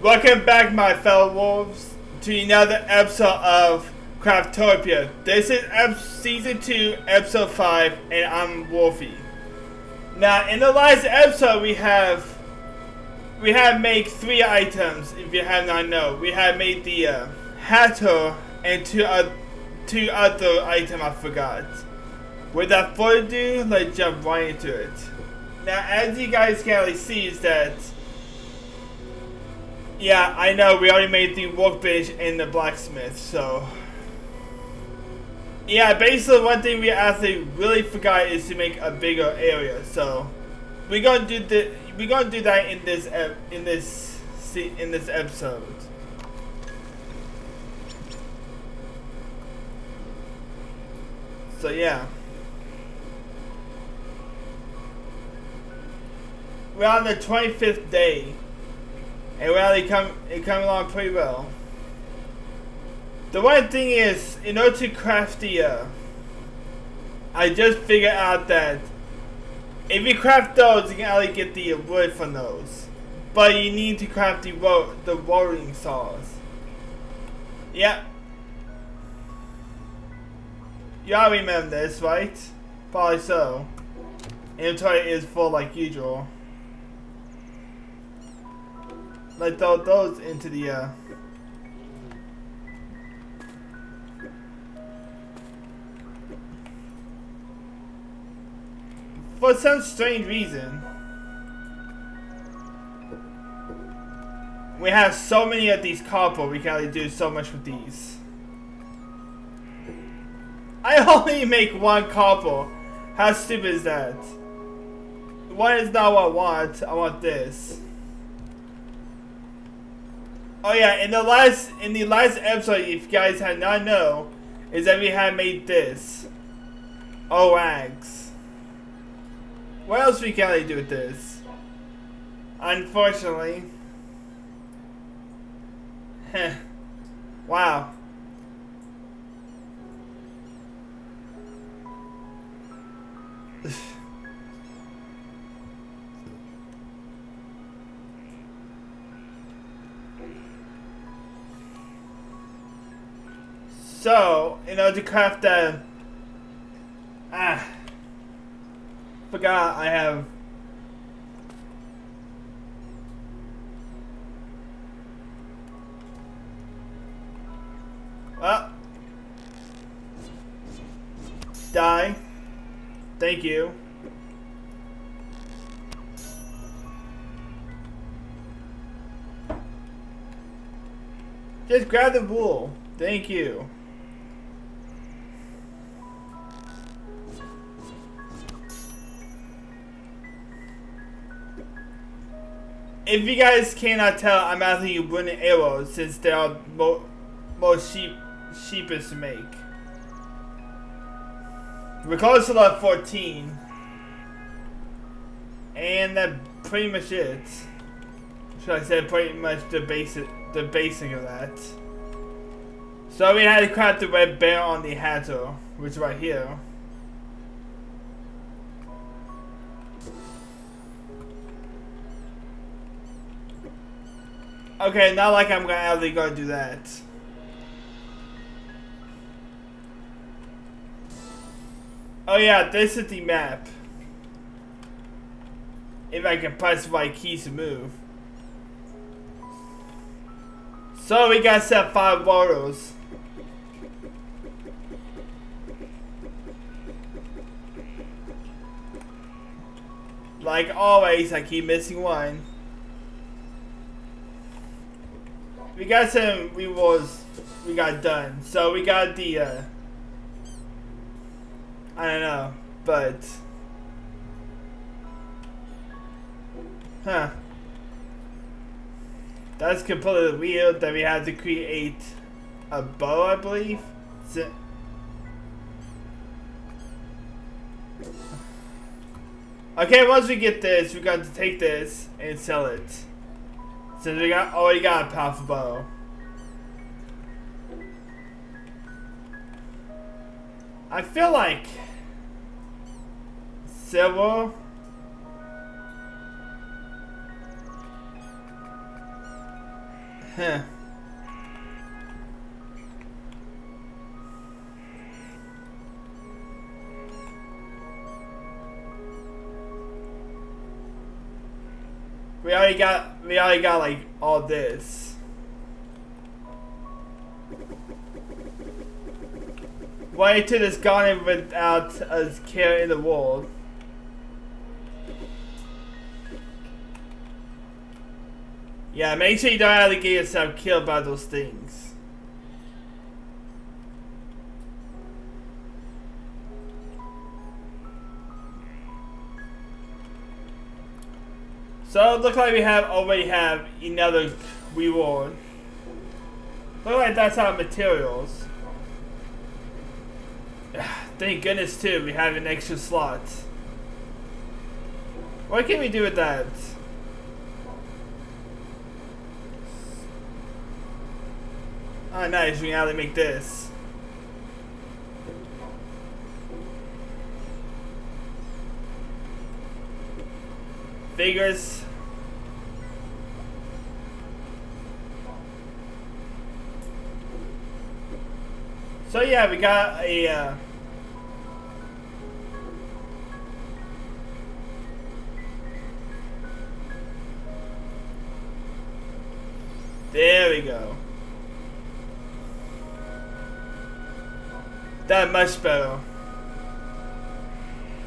Welcome back, my fellow wolves, to another episode of Craftopia. This is season 2, episode 5, and I'm Wolfie. Now, in the last episode, we have we have made three items. If you have not know, we have made the uh, Hatter and two uh, two other items I forgot. Without further ado, let's jump right into it. Now, as you guys can see, is that yeah, I know we already made the workbench and the blacksmith, so yeah, basically one thing we actually really forgot is to make a bigger area. So we're gonna do the we're gonna do that in this in this in this episode. So yeah. We're on the 25th day. And well, it come it come along pretty well. The one thing is, in order to craft the, uh, I just figured out that if you craft those, you can only get the wood from those. But you need to craft the ro the rolling saws. Yep. Y'all remember this, right? Probably so. Inventory is full like usual. Let's throw those into the, uh... For some strange reason, we have so many of these copper, we can only do so much with these. I only make one copper. How stupid is that? One is not what I want. I want this. Oh yeah, in the last in the last episode, if you guys had not know, is that we had made this. Oh, OAGs. What else we can do with this? Unfortunately. Heh. wow. So, in order to craft the... Ah. Forgot I have... Well. Die. Thank you. Just grab the wool. Thank you. If you guys cannot tell, I'm asking you wooden arrows since they are mo most sheepish to make. Record to level 14. And that pretty much it. Should I say pretty much the basic the basic of that. So we had to craft the red bear on the hatter, which is right here. Okay, not like I'm gonna actually go do that. Oh yeah, this is the map. If I can press right keys to move. So we got set five bottles. Like always, I keep missing one. We got some we was we got done. So we got the uh I don't know, but Huh. That's completely weird that we had to create a bow, I believe. So Okay, once we get this, we got to take this and sell it. Since we got already oh, got a powerful bow. I feel like silver Huh. We already got we already got like all this. Why until this gone without us care in the world? Yeah, make sure you don't to get yourself killed by those things. So it looks like we have already have another reward. Look like that's our materials. Thank goodness too, we have an extra slot. What can we do with that? Oh nice, we can only make this. Figures. So yeah, we got a uh, There we go. That much better.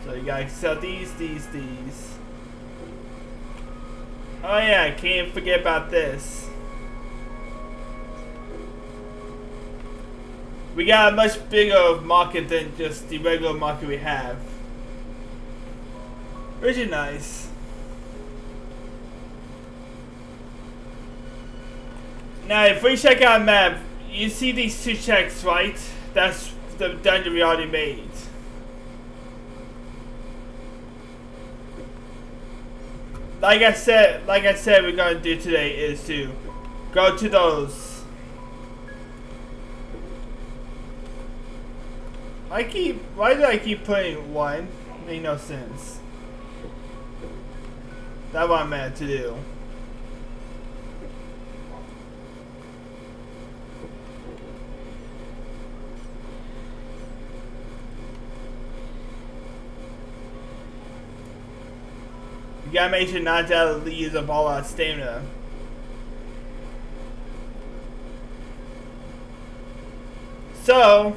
So you gotta sell these, these, these. Oh yeah, can't forget about this. We got a much bigger market than just the regular market we have. Which is nice. Now if we check out map, you see these two checks, right? That's the dungeon we already made. Like I said, like I said, we're gonna do today is to go to those. I keep. Why do I keep putting one? Make no sense. That's what I'm meant to do. You gotta make sure not to use up all that stamina. So,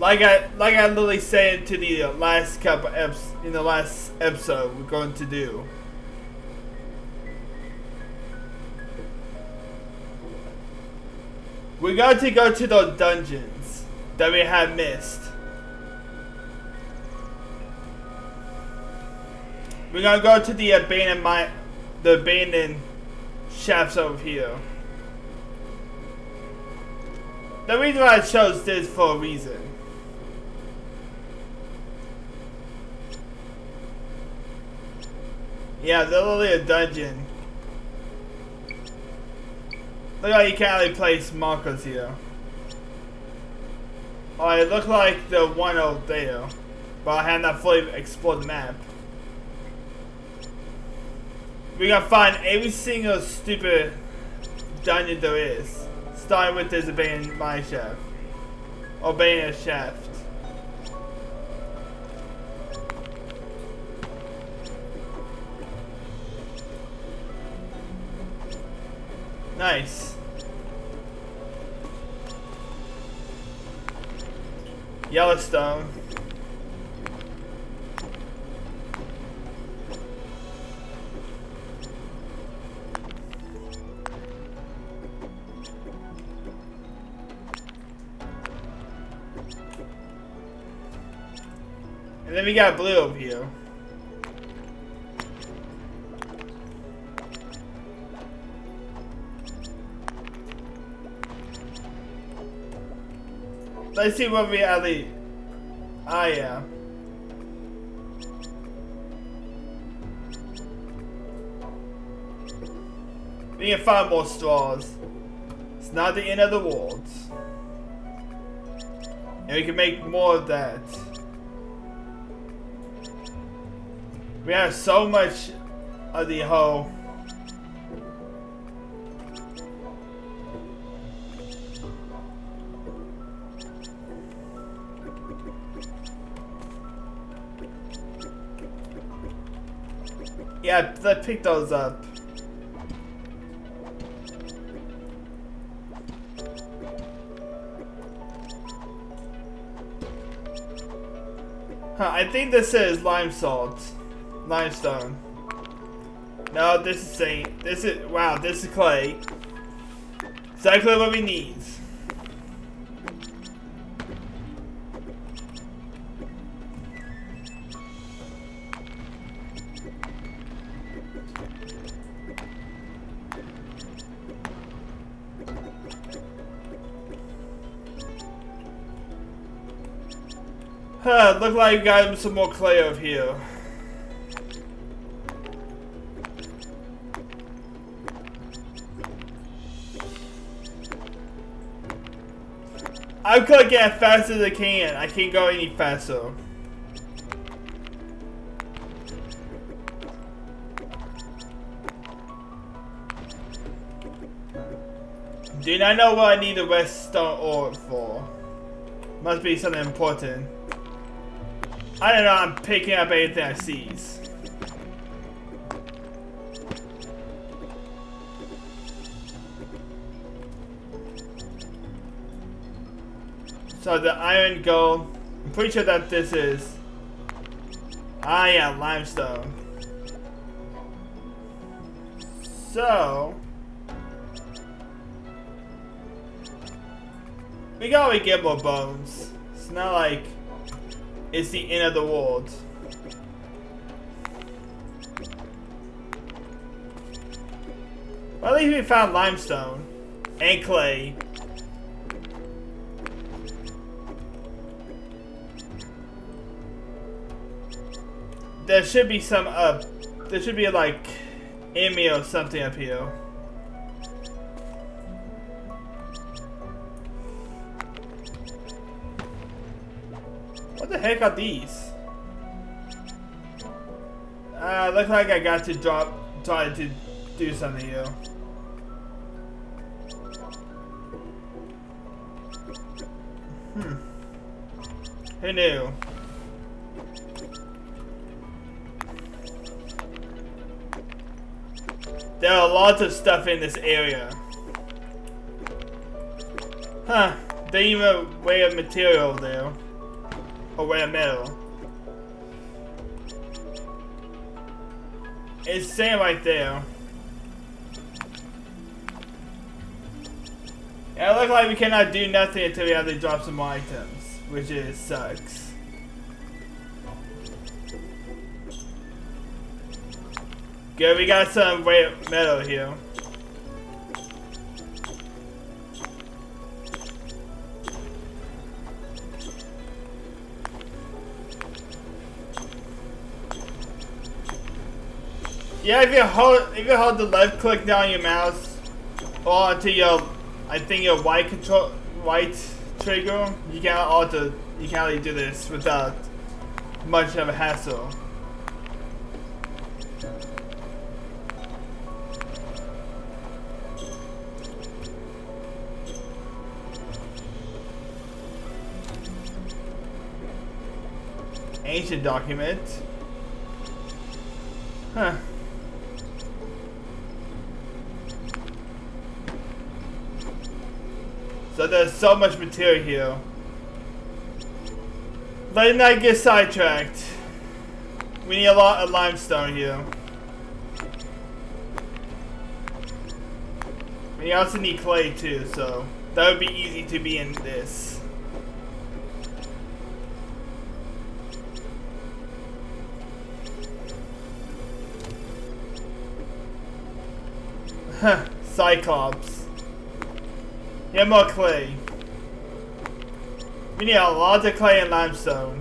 like I like I literally said to the last couple eps in the last episode, we're going to do. We're going to go to those dungeons that we have missed. We're gonna go to the abandoned mine, the abandoned shafts over here. The reason why I chose this for a reason. Yeah, they're literally a dungeon. Look how you can't really place markers here. Oh, it looked like the one out there, but I have not fully explored the map. We gotta find every single stupid dungeon there is, starting with this abandoned mine shaft, abandoned shaft. Nice. Yellowstone. And then we got blue over here. Let's see what we Ali. Ah, yeah. We can find more straws. It's not the end of the world. And we can make more of that. We have so much of the whole. Yeah, let's pick those up. Huh, I think this is lime salt. Limestone. No, this is saint. This is wow, this is clay. Exactly what we need. Look like we got some more clay over here. I'm gonna get as fast as I can. I can't go any faster. Do not know what I need the redstone ore for. Must be something important. I don't know, I'm picking up anything I seize. So the iron gold, I'm pretty sure that this is, ah yeah, limestone. So, we gotta get more bones. It's not like it's the end of the world. Well, at least we found limestone and clay there should be some up. There should be like enemy or something up here. Heck are these? Uh, looks like I got to drop, try to do something here. Hmm. Who knew? There are lots of stuff in this area. Huh. They even weigh a material there. Or a metal. It's saying right there. Yeah, it looks like we cannot do nothing until we have to drop some items. Which is sucks. Good, we got some metal here. Yeah, if you hold if you hold the left click down your mouse or onto your I think your white control white trigger, you can alter you can only do this without much of a hassle. ancient document. Huh. So there's so much material here. Let's not get sidetracked. We need a lot of limestone here. We also need clay too, so that would be easy to be in this. Huh, Cyclops. Get more clay. We need a lot of clay and limestone.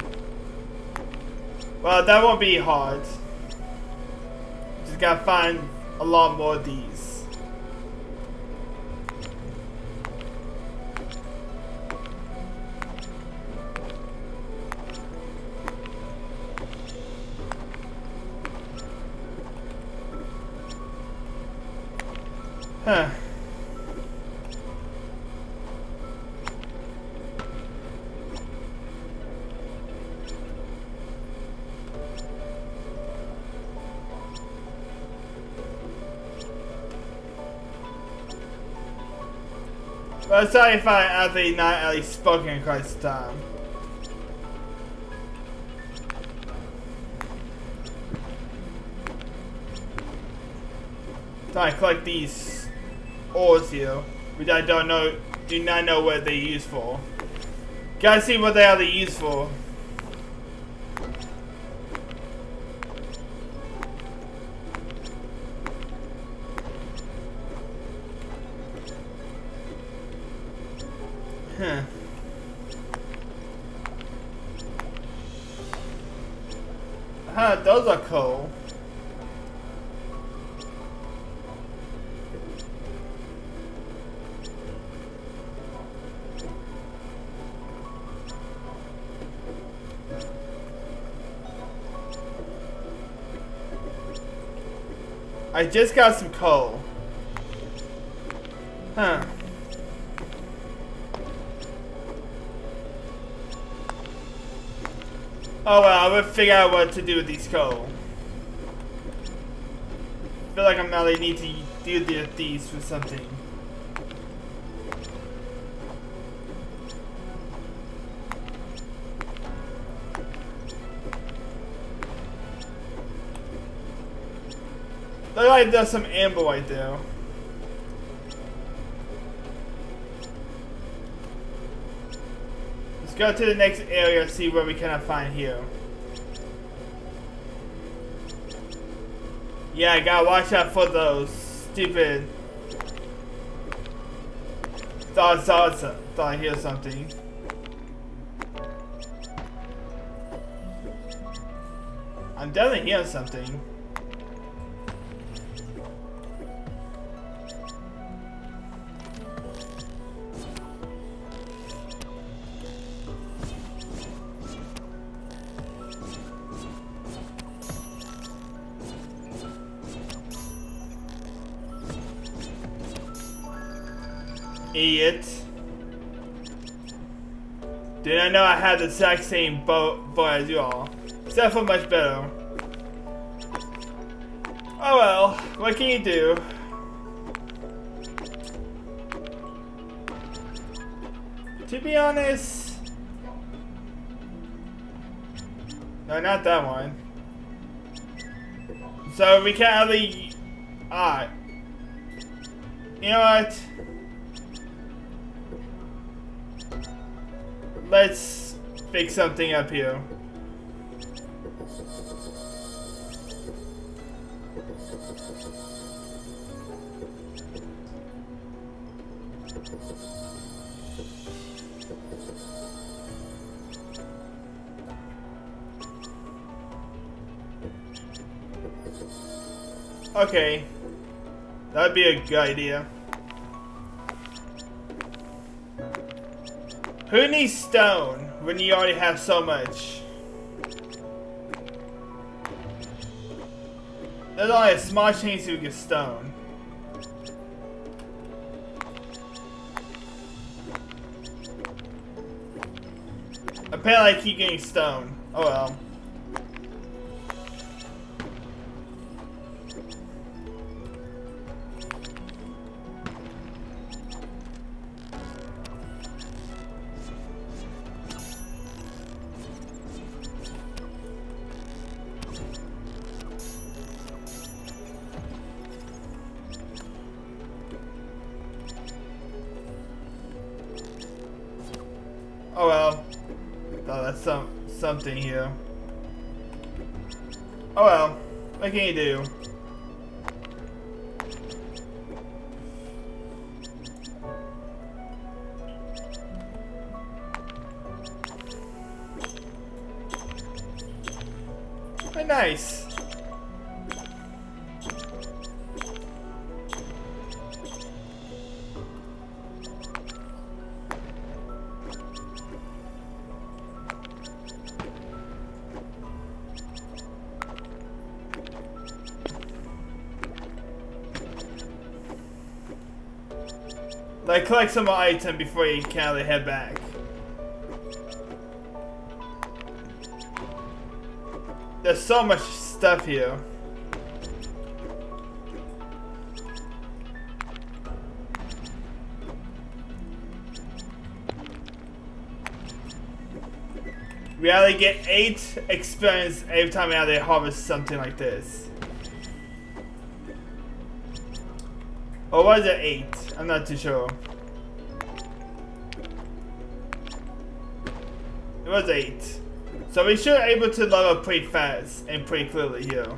Well, that won't be hard. Just gotta find a lot more of these. Well, sorry if I actually not at least spoken quite some time. So I collect these ores here, which I don't know, do not know what they're used for. Gotta see what they are used for. I just got some coal. Huh. Oh well, I'm gonna figure out what to do with these coal. I feel like I'm gonna need to do the these for something. Look like there's some amber right there. Let's go to the next area and see what we can find here. Yeah, I gotta watch out for those stupid thought thoughts thought I hear something. I'm definitely hearing something. Had the exact same boat, boat as you all? Except for much better. Oh well, what can you do? To be honest... No, not that one. So we can't really... Alright. You know what? Let's fix something up here. Okay. That'd be a good idea. Who needs stone when you already have so much? There's only a small chance you get stone. Apparently I keep getting stone. Oh well. Some something here. Oh well. What can you do? Collect some item before you can really head back. There's so much stuff here. We only get 8 experience every time we to harvest something like this. Or was it 8? I'm not too sure. It was 8. So we should be able to level pretty fast and pretty clearly here.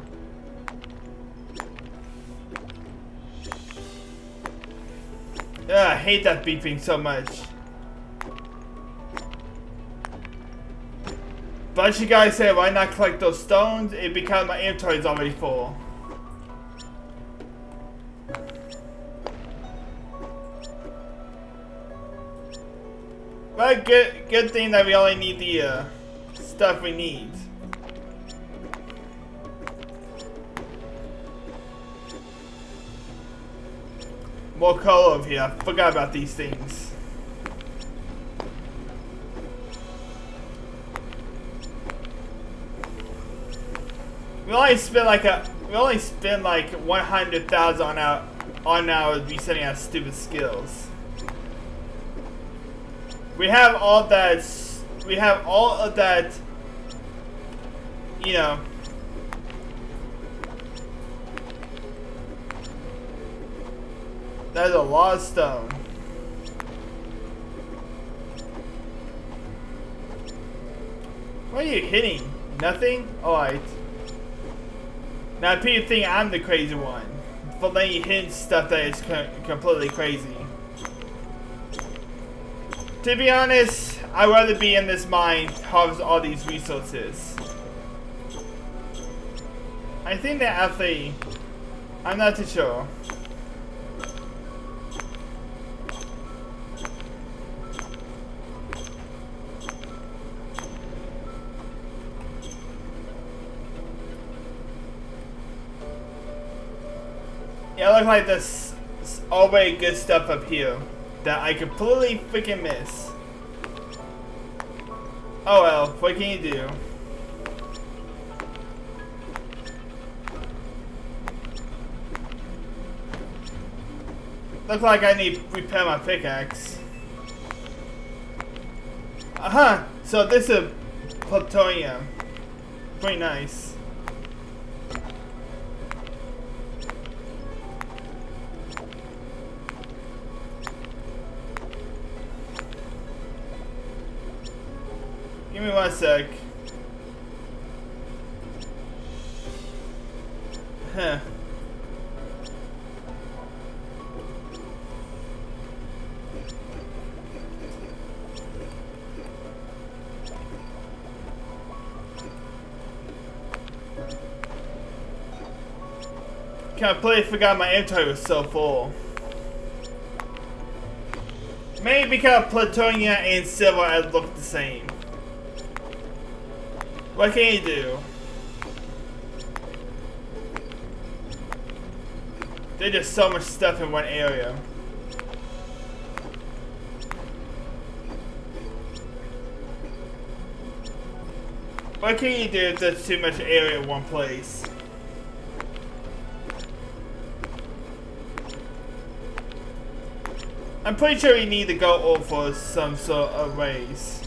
Ugh, I hate that beeping so much. But you guys say, why not collect those stones? It because my inventory is already full. Good, good thing that we only need the uh, stuff we need. More color over here. I forgot about these things. We only spend like a we only spend like 100,000 on our on our resetting our stupid skills. We have all that we have all of that you know That's a lot of stone. What are you hitting? Nothing? Alright. Now people think I'm the crazy one But then you hit stuff that is co completely crazy. To be honest, I'd rather be in this mine, harvest all these resources. I think they're actually... I'm not too sure. Yeah, look like this already good stuff up here that I completely freaking miss. Oh well, what can you do? Looks like I need to repair my pickaxe. Uh-huh, so this is plutonium. Pretty nice. Give me one sec. Huh. Completely forgot my inventory was so full. Maybe because plutonium and silver I look the same. What can you do? There's just so much stuff in one area. What can you do if there's too much area in one place? I'm pretty sure you need to go over some sort of race.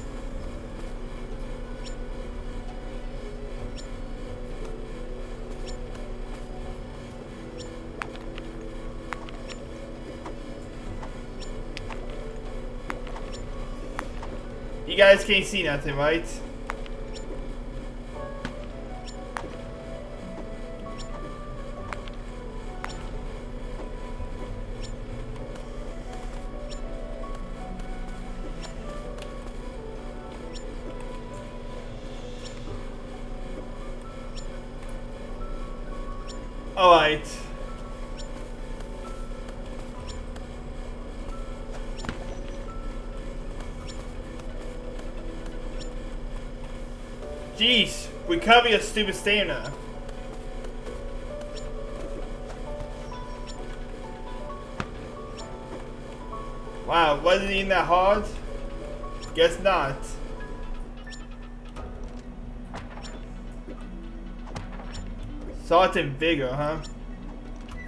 You guys can't see nothing, right? Cover your stupid stamina. Wow, wasn't even that hard? Guess not. Salt and Vigor, huh?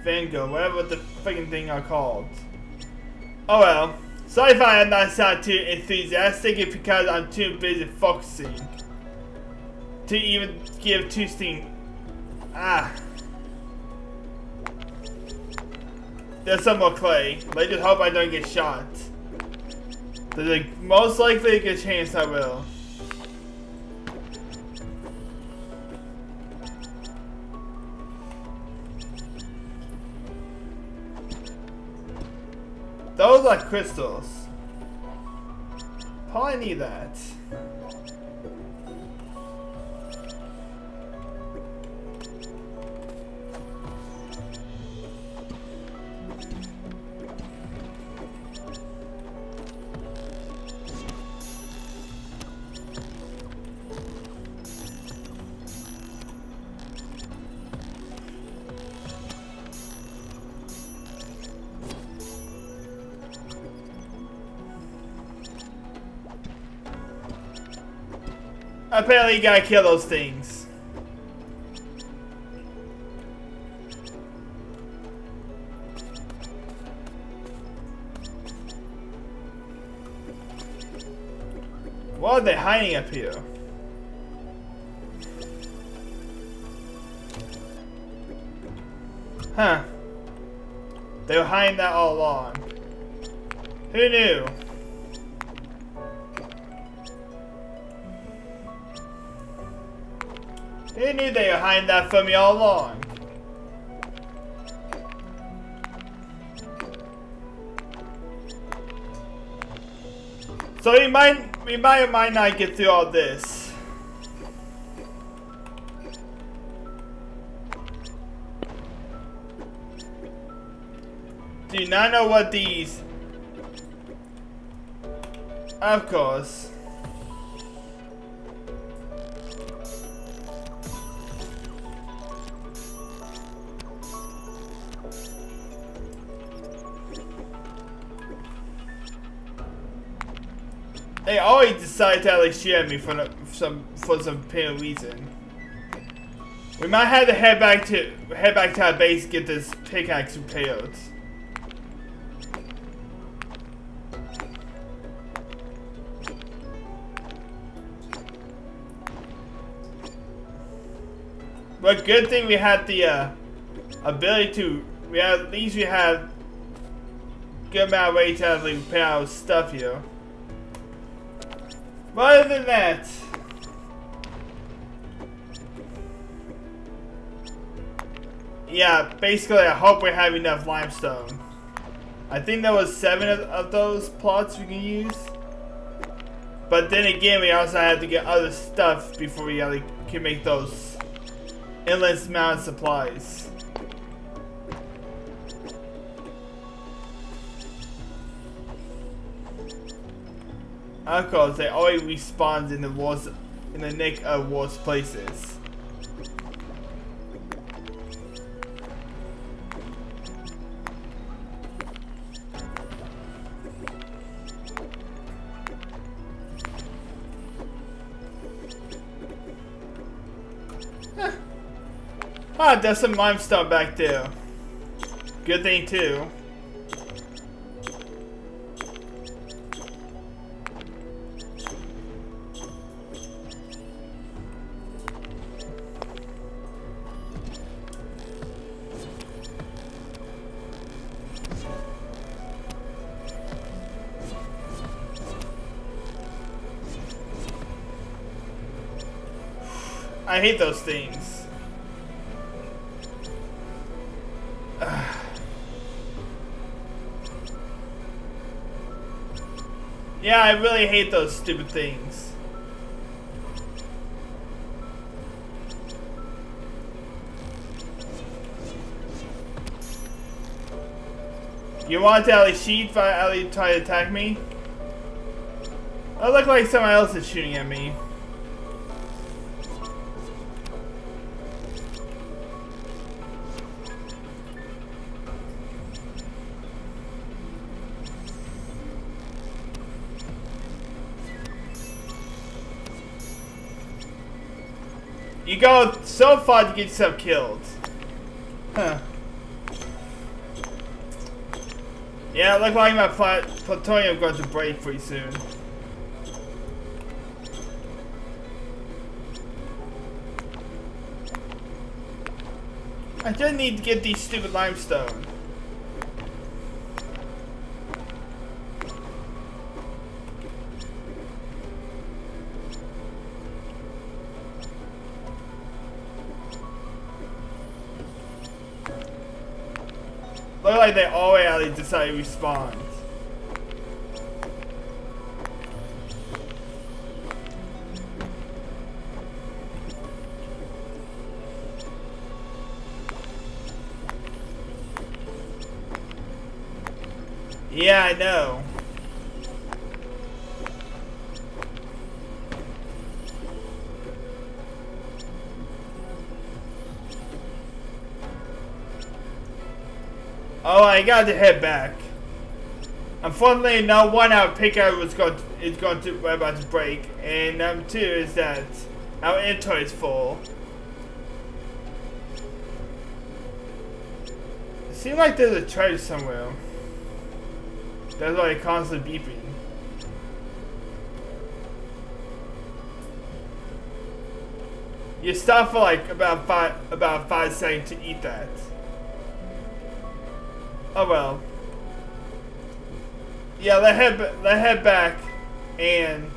Vango, whatever the freaking thing are called. Oh well. Sorry if I am not sound too enthusiastic, because I'm too busy focusing. To even give two steam. Ah. There's some more clay. Let's just hope I don't get shot. There's a most likely good chance I will. Those are crystals. Probably need that. Apparently you gotta kill those things. What are they hiding up here? Huh. They were hiding that all along. Who knew? Who knew they were hiding that from me all along? So we might, we might or might not get through all this. Do not know what these... Of course. They always decide to like share me for, some for some apparent reason. We might have to head back to head back to our base get this pickaxe repaired. But good thing we had the uh, ability to we at least we have good amount of way to repair our stuff here. Other than that, yeah, basically I hope we have enough limestone. I think there was seven of, of those plots we can use. But then again, we also have to get other stuff before we like, can make those endless amount of supplies. Course, they always respawn in the worst, in the nick of worst places. Ah, there's some limestone back there. Good thing too. I hate those things. yeah, I really hate those stupid things. You want to Ali sheet if Ali try to attack me? I look like someone else is shooting at me. Go so far to get yourself killed. Huh. Yeah, it looks like my plat plutonium going to break pretty soon. I just need to get these stupid limestone. Like they already decided to respond. Yeah, I know. Oh, I got to head back. Unfortunately, no one our picker was going to, is going to we're about to break, and number two is that our inventory is full. It seems like there's a treasure somewhere. That's why it constantly beeping. You stop for like about five about five seconds to eat that. Oh well. Yeah, let head let head back and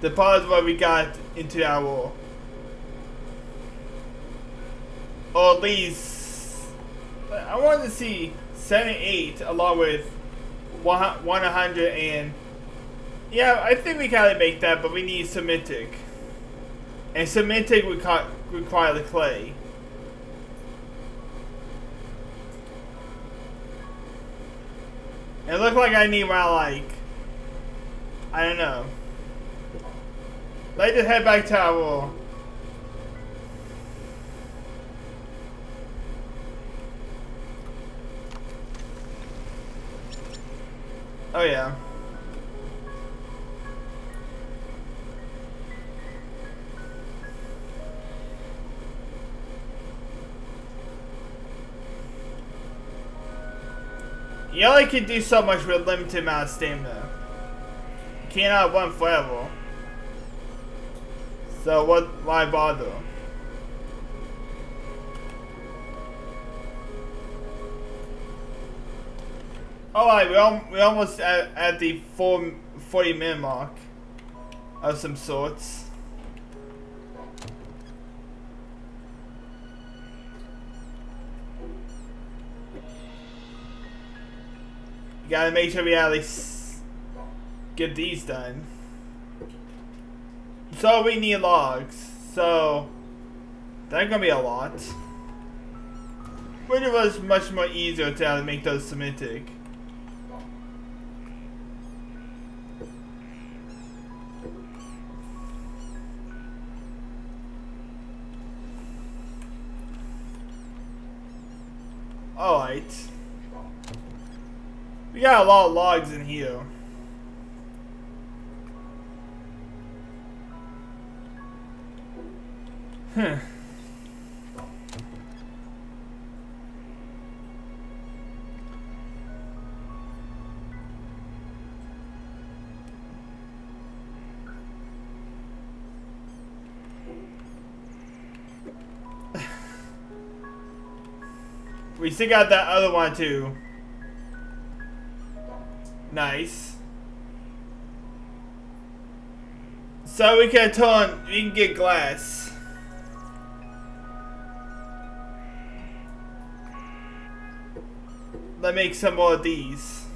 deposit what we got into our or at least I wanted to see seven eight along with one one hundred and yeah I think we gotta make that but we need cementic and cementic would require the clay. It looked like I need my like I don't know. Let's just head back to our Oh yeah. You only can do so much with a limited amount of stamina. You cannot run forever. So what, why bother? Oh, Alright, we're, we're almost at, at the four, 40 minute mark of some sorts. Gotta make sure we at least get these done. So we need logs. So that's gonna be a lot. Which was much more easier to make those cementic. We got a lot of logs in here. Huh. we still got that other one too. Nice. So we can turn, we can get glass. Let's make some more of these.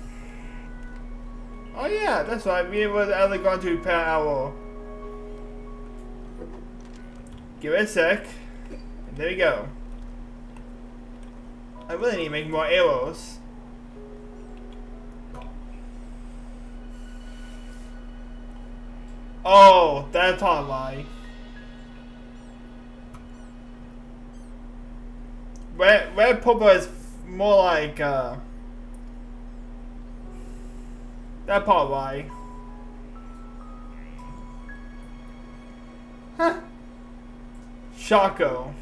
Oh yeah, that's right. We were only going to repair our. Give it a sec. And there we go. I really need to make more arrows. Oh, that's not why. Red, red purple is more like, uh... That part why. Huh. Shaco.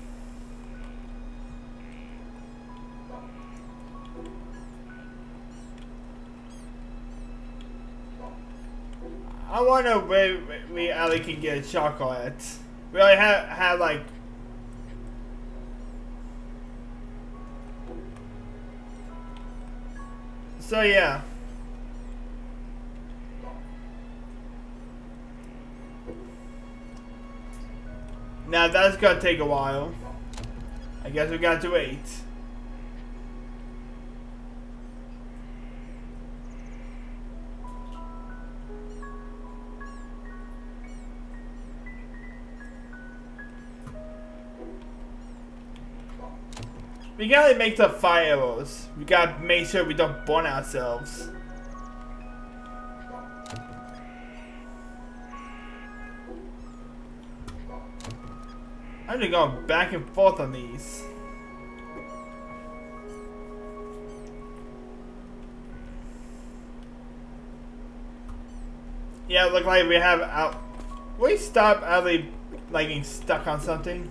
I wonder where we Ali can get Shaco at. We already have, have like So yeah. Now that's gonna take a while. I guess we got to wait. We gotta make the fire arrows. We gotta make sure we don't burn ourselves. I'm just going back and forth on these. Yeah, look like we have out. We stop Ali like getting stuck on something.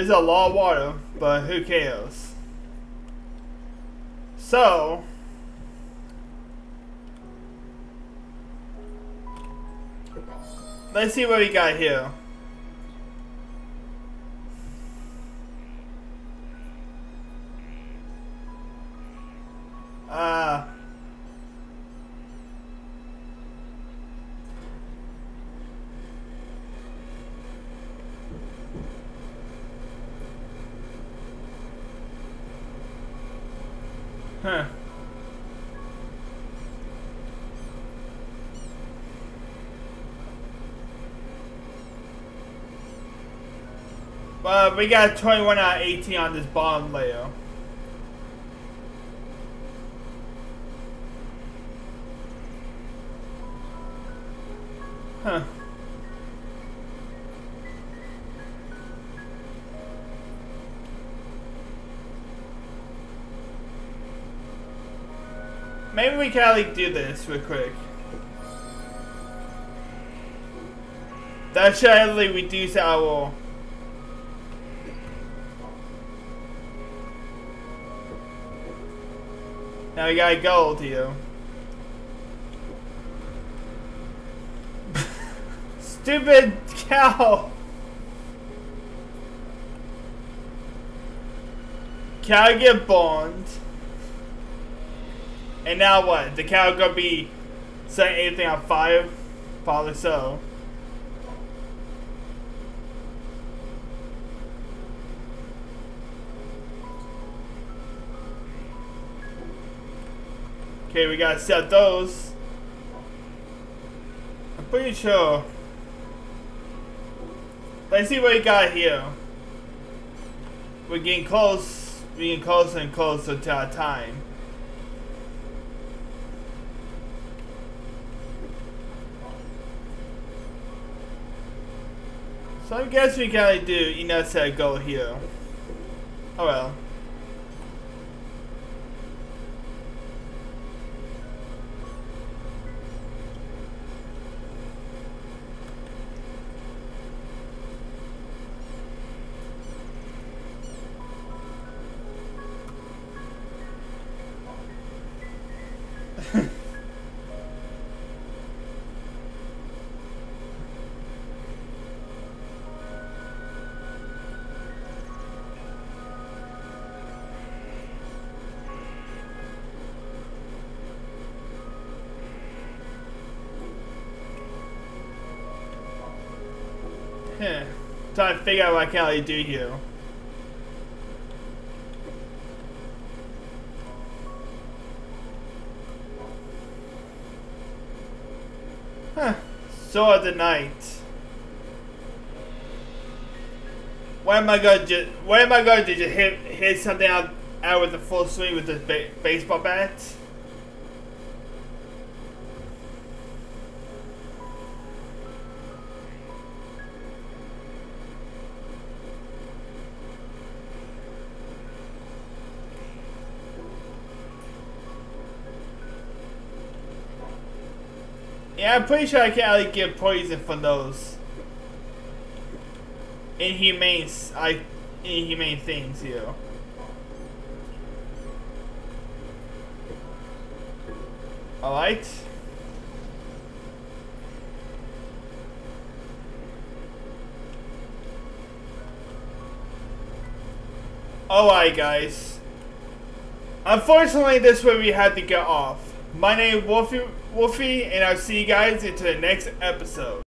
There's a lot of water, but who cares? So, let's see what we got here. Huh. Well, we got 21 out of 18 on this bottom layer. We can like do this real quick. That should actually reduce our Now we got gold here. Stupid cow! Cow get bond. And now what? The cow gonna be setting anything on fire? Probably so. Okay, we gotta set those. I'm pretty sure. Let's see what we got here. We're getting close. We're getting closer and closer to our time. So I guess we gotta do set go here. Oh well. Huh. Trying to figure out what I can really do here. Huh. Sword of the night. What am I gonna do? What am I gonna do? Just hit hit something out out with a full swing with this ba baseball bat? Yeah, I'm pretty sure I can only get poison from those inhumane, I, inhumane things here. Alright. Alright guys. Unfortunately this way we had to get off. My name Wolfie, Wolfie and I'll see you guys into the next episode.